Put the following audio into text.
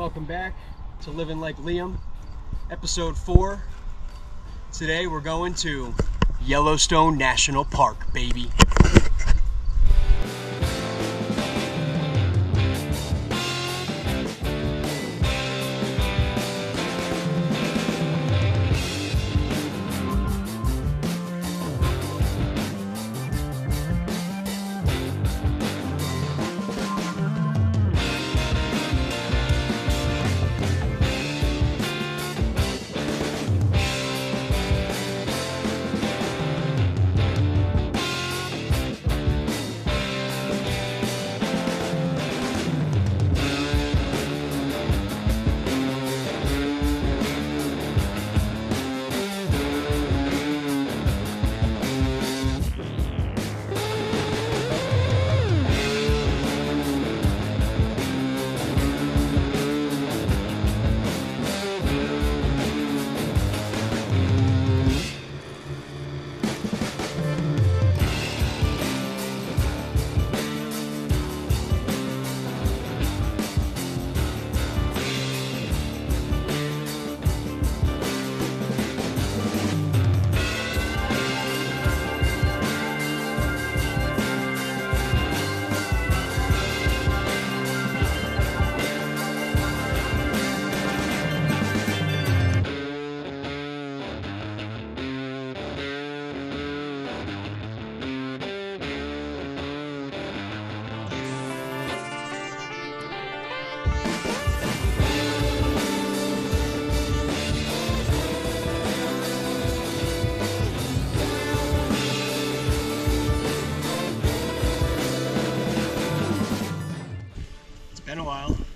welcome back to Living Like Liam, episode four. Today we're going to Yellowstone National Park, baby. While.